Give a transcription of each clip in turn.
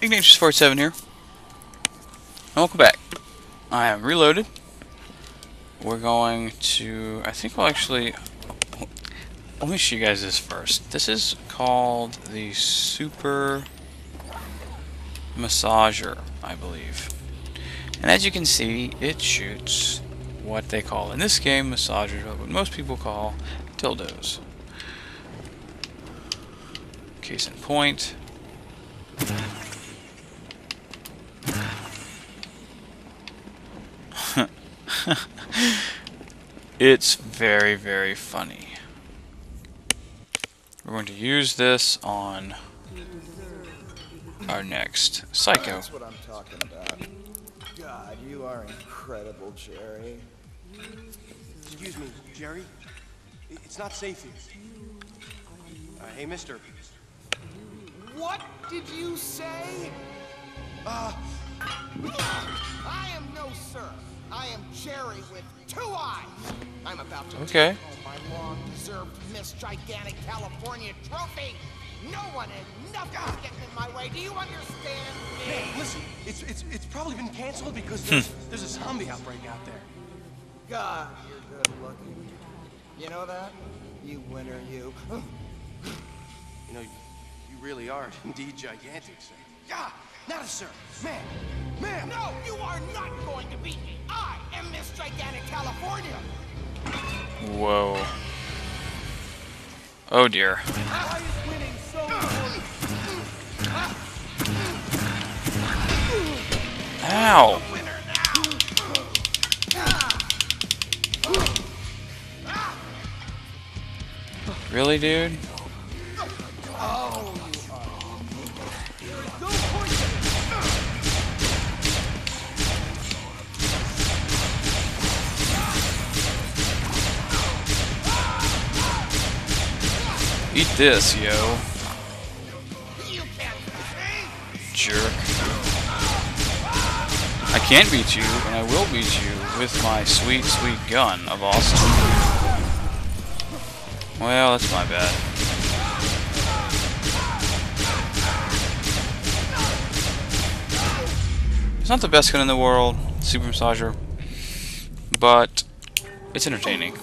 Ignatius47 here. And welcome back. I am reloaded. We're going to... I think we'll actually... Let me show you guys this first. This is called the Super Massager, I believe. And as you can see, it shoots what they call in this game massagers, what most people call dildos. Case in point. it's very, very funny. We're going to use this on our next Psycho. That's what I'm talking about. God, you are incredible, Jerry. Excuse me, Jerry. It's not safe here. Uh, hey, mister. What did you say? Uh, with two eyes. I'm about to Okay. take my long-deserved Miss Gigantic California trophy. No one and nothing's getting in my way. Do you understand me? man, listen. It's it's it's probably been canceled because hmm. there's, there's a zombie outbreak out there. God, you're good looking. You know that? You winner, you. You know, you really are indeed gigantic, sir. Yeah, not a sir. Man, man. No, you are not going to beat me. I am Miss Gigantic California. Whoa. Oh dear. I is winning so important. Ow! Winner now. Really, dude? Eat this, yo. Jerk. I can beat you, and I will beat you with my sweet, sweet gun of awesome. Well, that's my bad. It's not the best gun in the world, Super Massager, but it's entertaining.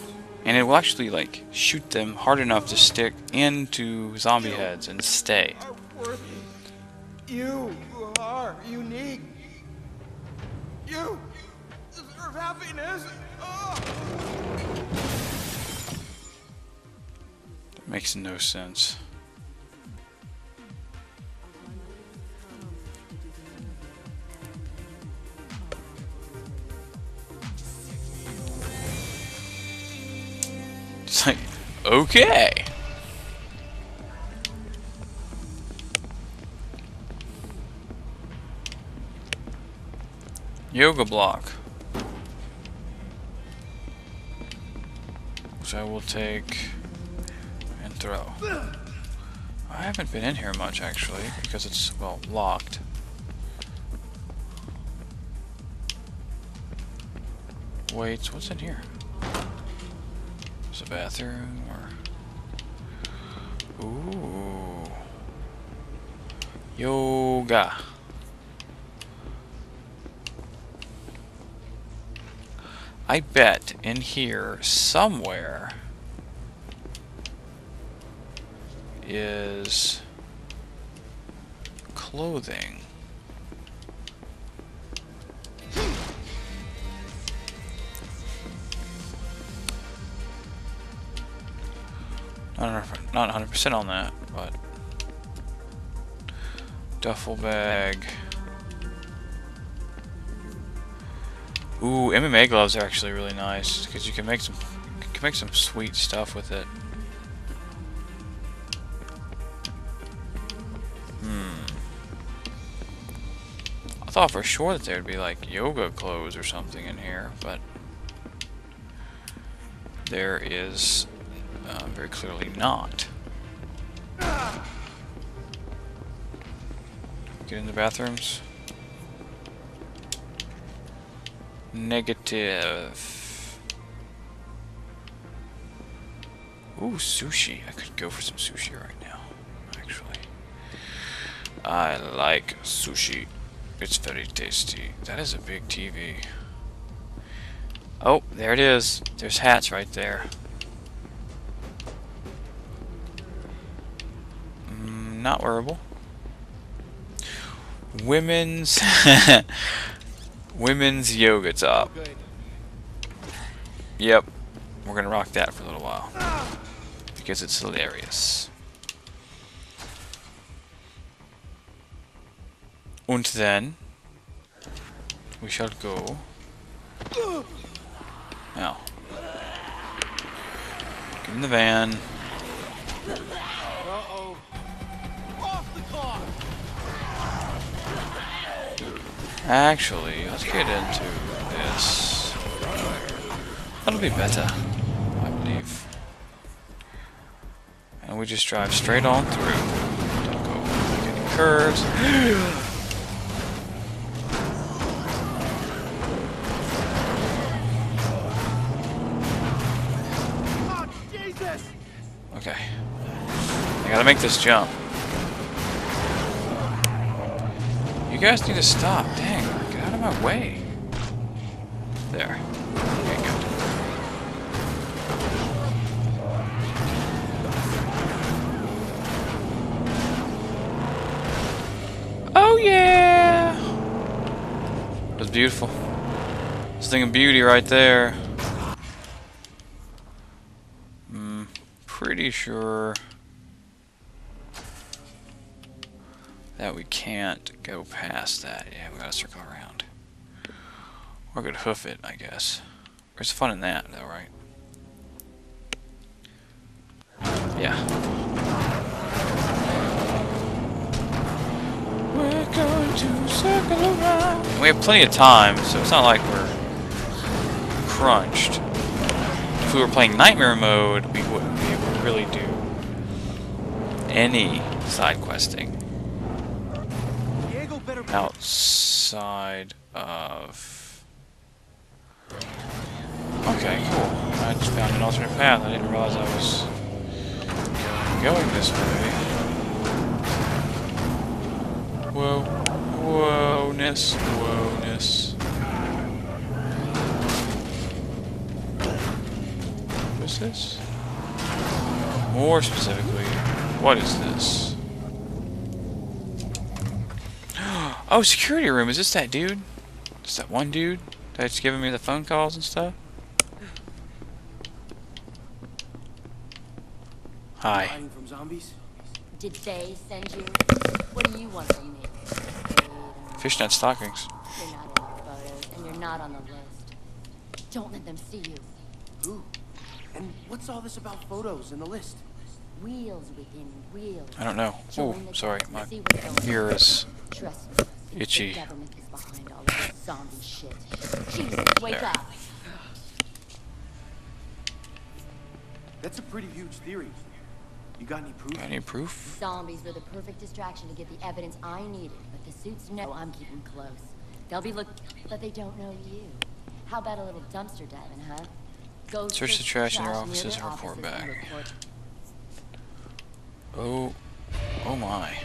And it will actually, like, shoot them hard enough to stick into zombie heads and stay. You are unique. You deserve happiness. Oh. That makes no sense. It's like, okay. Yoga block. Which I will take and throw. I haven't been in here much actually because it's well locked. Wait, what's in here? There's a bathroom or Ooh. Yoga. I bet in here somewhere is clothing. Not 100 not 100% on that, but duffel bag. Ooh, MMA gloves are actually really nice because you can make some you can make some sweet stuff with it. Hmm. I thought for sure that there would be like yoga clothes or something in here, but there is uh, very clearly not. Get in the bathrooms. Negative. Ooh, sushi. I could go for some sushi right now, actually. I like sushi. It's very tasty. That is a big TV. Oh, there it is. There's hats right there. Not wearable. Women's women's yoga top. Yep, we're gonna rock that for a little while because it's hilarious. And then we shall go. Now, get in the van. Actually, let's get into this. That'll be better, I believe. And we just drive straight on through. Don't go make any curves. Okay. I gotta make this jump. You guys need to stop. Of my way. There. Oh yeah! That's beautiful. This thing of beauty right there. Hmm, pretty sure that we can't go past that. Yeah, we gotta circle around. Or could hoof it, I guess. There's fun in that, though, right? Yeah. We're going to circle around. And we have plenty of time, so it's not like we're crunched. If we were playing Nightmare mode, we wouldn't be able to really do any side questing outside of. Okay, cool. I just found an alternate path. I didn't realize I was going this way. Whoa. Whoa-ness. Whoa-ness. What is this? More specifically, what is this? Oh, security room. Is this that dude? Is that one dude that's giving me the phone calls and stuff? Hi. hiding from zombies? Did they send you? What do you want from me? Fishnet stockings. You're not in the photos, and you're not on the list. Don't let them see you. Who? And what's all this about photos in the list? Wheels within wheels. I don't know. Oh, sorry. My see what's going on. ear is Trust me. It's itchy. The government is behind all of this zombie shit. Jesus, wake There. up. That's a pretty huge theory. You got any proof? Got any proof? Zombies were the perfect distraction to get the evidence I needed, but the suits know I'm keeping close. They'll be look, but they don't know you. How about a little dumpster diving, huh? Go Search the trash in their offices their and report back. report Oh. Oh my.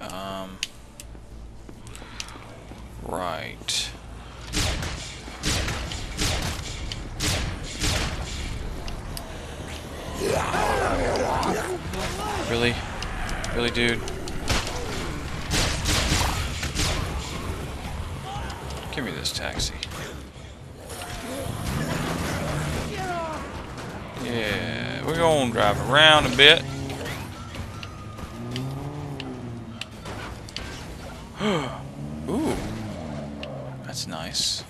Um. Right. Really? Really, dude? Give me this taxi. Yeah, we're gonna drive around a bit. Nice.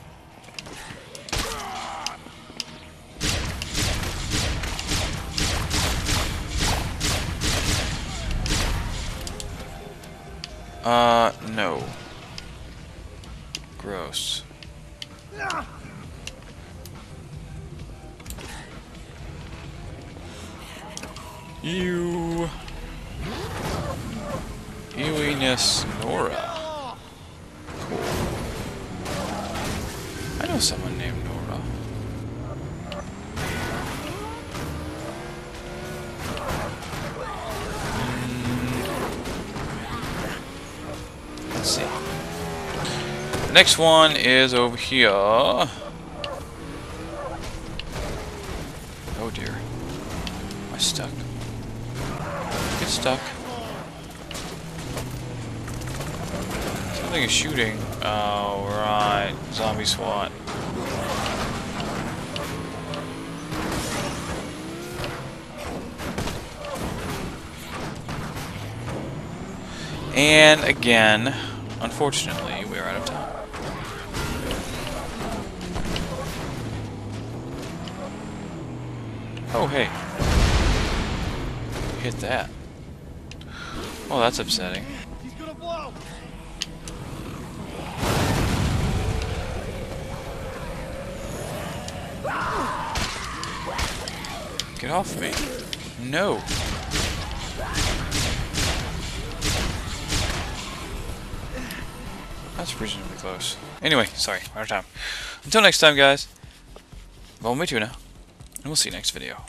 Uh, no. Gross. You. Ewiness Nora. know someone named Nora. Mm. Let's see. The next one is over here. Oh dear. Am I stuck? Get stuck. Something is shooting. Oh, right. Zombie SWAT. And again, unfortunately, we are out of time. Oh, hey. Hit that. Oh, that's upsetting. He's gonna blow! Get off me. No. That's reasonably close. Anyway, sorry, out of time. Until next time, guys. Bon me now, And we'll see you next video.